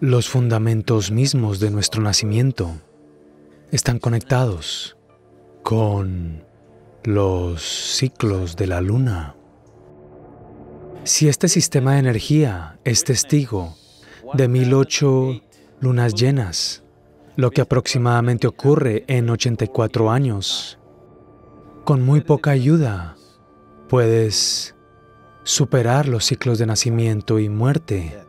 Los fundamentos mismos de nuestro nacimiento están conectados con los ciclos de la luna. Si este sistema de energía es testigo de 1008 lunas llenas, lo que aproximadamente ocurre en 84 años, con muy poca ayuda puedes superar los ciclos de nacimiento y muerte.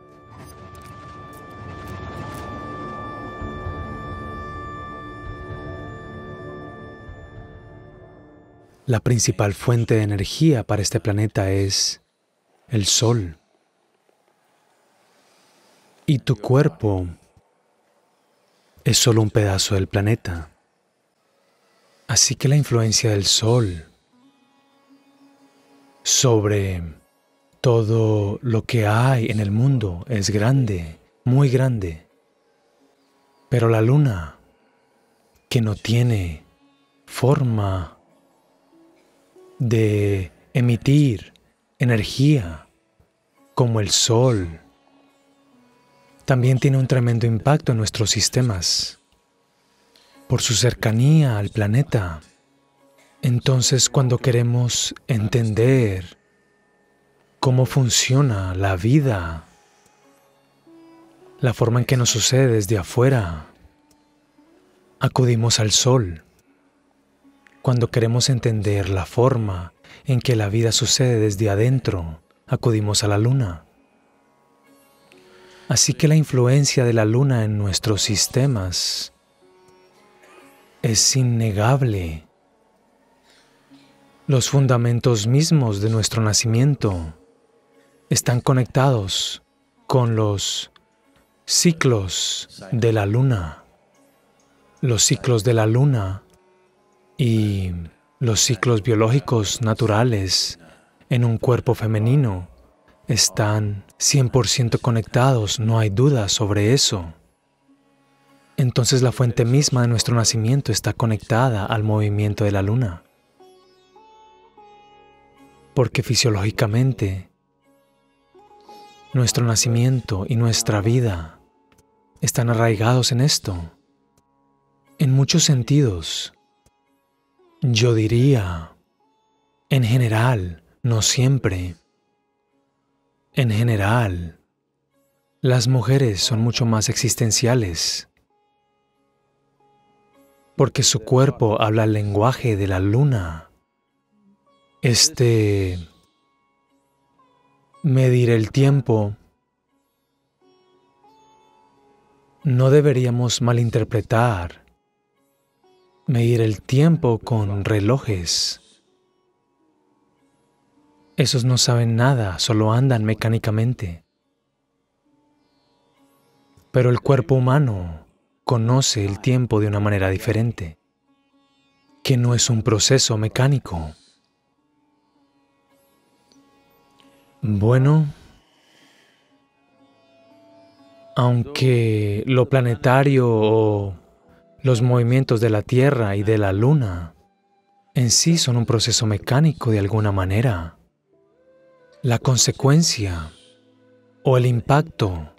La principal fuente de energía para este planeta es el Sol. Y tu cuerpo es solo un pedazo del planeta. Así que la influencia del Sol sobre todo lo que hay en el mundo es grande, muy grande. Pero la luna, que no tiene forma de emitir energía como el sol, también tiene un tremendo impacto en nuestros sistemas por su cercanía al planeta. Entonces cuando queremos entender cómo funciona la vida, la forma en que nos sucede desde afuera, acudimos al sol cuando queremos entender la forma en que la vida sucede desde adentro, acudimos a la luna. Así que la influencia de la luna en nuestros sistemas es innegable. Los fundamentos mismos de nuestro nacimiento están conectados con los ciclos de la luna. Los ciclos de la luna y los ciclos biológicos naturales en un cuerpo femenino están 100% conectados, no hay duda sobre eso. Entonces la fuente misma de nuestro nacimiento está conectada al movimiento de la luna. Porque fisiológicamente nuestro nacimiento y nuestra vida están arraigados en esto. En muchos sentidos, yo diría, en general, no siempre. En general, las mujeres son mucho más existenciales porque su cuerpo habla el lenguaje de la luna. Este medir el tiempo no deberíamos malinterpretar medir el tiempo con relojes. Esos no saben nada, solo andan mecánicamente. Pero el cuerpo humano conoce el tiempo de una manera diferente, que no es un proceso mecánico. Bueno, aunque lo planetario o los movimientos de la Tierra y de la Luna en sí son un proceso mecánico de alguna manera. La consecuencia o el impacto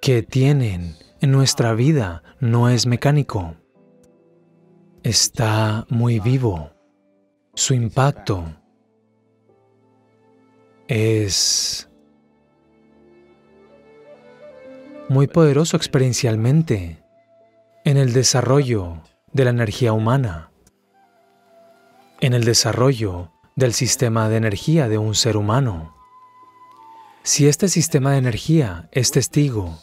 que tienen en nuestra vida no es mecánico. Está muy vivo. Su impacto es muy poderoso experiencialmente en el desarrollo de la energía humana, en el desarrollo del sistema de energía de un ser humano. Si este sistema de energía es testigo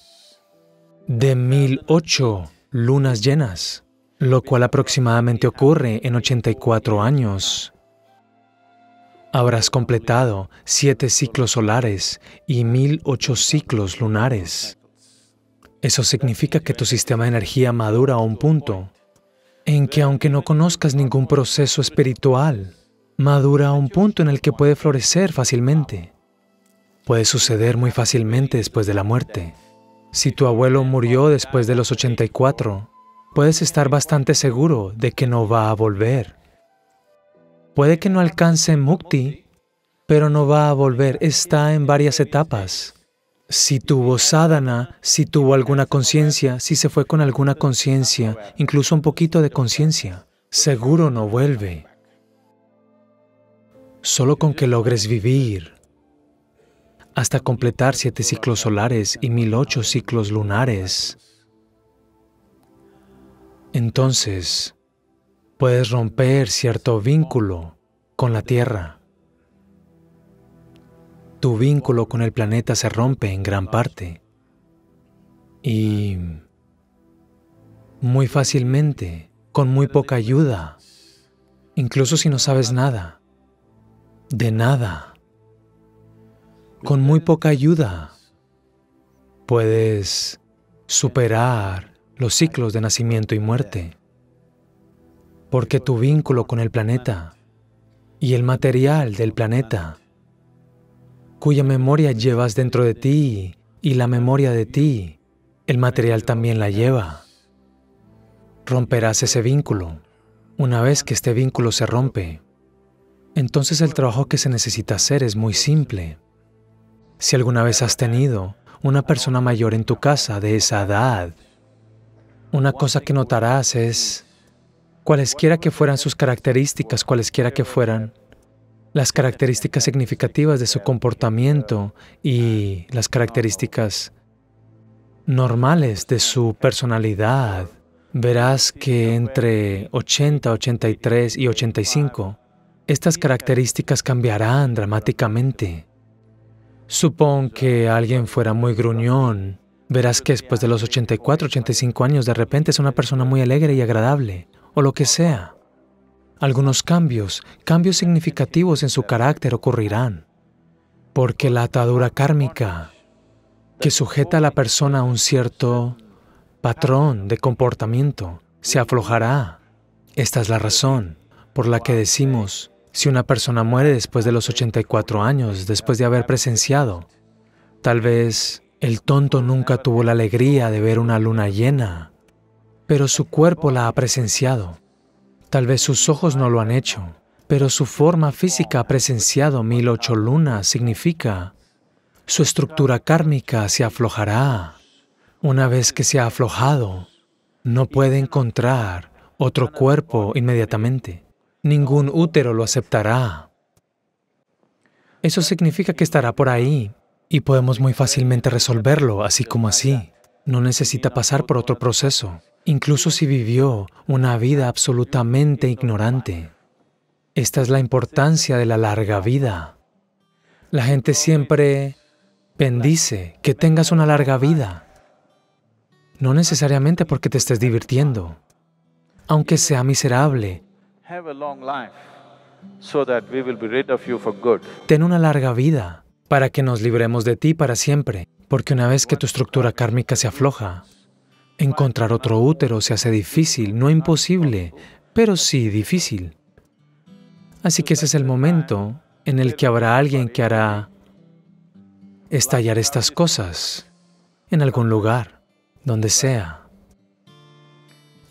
de 1008 lunas llenas, lo cual aproximadamente ocurre en 84 años, habrás completado siete ciclos solares y 1008 ciclos lunares. Eso significa que tu sistema de energía madura a un punto en que aunque no conozcas ningún proceso espiritual, madura a un punto en el que puede florecer fácilmente. Puede suceder muy fácilmente después de la muerte. Si tu abuelo murió después de los 84, puedes estar bastante seguro de que no va a volver. Puede que no alcance mukti, pero no va a volver, está en varias etapas. Si tuvo sadhana, si tuvo alguna conciencia, si se fue con alguna conciencia, incluso un poquito de conciencia, seguro no vuelve. Solo con que logres vivir hasta completar siete ciclos solares y mil ocho ciclos lunares, entonces puedes romper cierto vínculo con la Tierra. Tu vínculo con el planeta se rompe en gran parte. Y muy fácilmente, con muy poca ayuda, incluso si no sabes nada, de nada, con muy poca ayuda, puedes superar los ciclos de nacimiento y muerte, porque tu vínculo con el planeta y el material del planeta, cuya memoria llevas dentro de ti y la memoria de ti, el material también la lleva. Romperás ese vínculo. Una vez que este vínculo se rompe, entonces el trabajo que se necesita hacer es muy simple. Si alguna vez has tenido una persona mayor en tu casa de esa edad, una cosa que notarás es, cualesquiera que fueran sus características, cualesquiera que fueran, las características significativas de su comportamiento y las características normales de su personalidad, verás que entre 80, 83 y 85, estas características cambiarán dramáticamente. Supón que alguien fuera muy gruñón, verás que después de los 84, 85 años de repente es una persona muy alegre y agradable, o lo que sea. Algunos cambios, cambios significativos en su carácter ocurrirán, porque la atadura kármica que sujeta a la persona a un cierto patrón de comportamiento se aflojará. Esta es la razón por la que decimos si una persona muere después de los 84 años, después de haber presenciado, tal vez el tonto nunca tuvo la alegría de ver una luna llena, pero su cuerpo la ha presenciado. Tal vez sus ojos no lo han hecho, pero su forma física ha presenciado mil ocho lunas, significa su estructura kármica se aflojará. Una vez que se ha aflojado, no puede encontrar otro cuerpo inmediatamente ningún útero lo aceptará. Eso significa que estará por ahí y podemos muy fácilmente resolverlo así como así. No necesita pasar por otro proceso, incluso si vivió una vida absolutamente ignorante. Esta es la importancia de la larga vida. La gente siempre bendice que tengas una larga vida, no necesariamente porque te estés divirtiendo, aunque sea miserable Ten una larga vida para que nos libremos de ti para siempre, porque una vez que tu estructura kármica se afloja, encontrar otro útero se hace difícil, no imposible, pero sí difícil. Así que ese es el momento en el que habrá alguien que hará estallar estas cosas en algún lugar, donde sea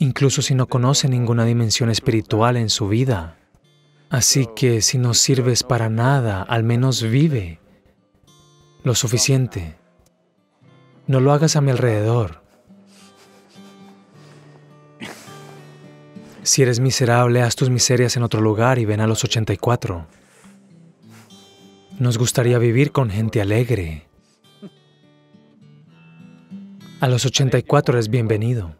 incluso si no conoce ninguna dimensión espiritual en su vida. Así que si no sirves para nada, al menos vive lo suficiente. No lo hagas a mi alrededor. Si eres miserable, haz tus miserias en otro lugar y ven a los 84. Nos gustaría vivir con gente alegre. A los 84 es bienvenido.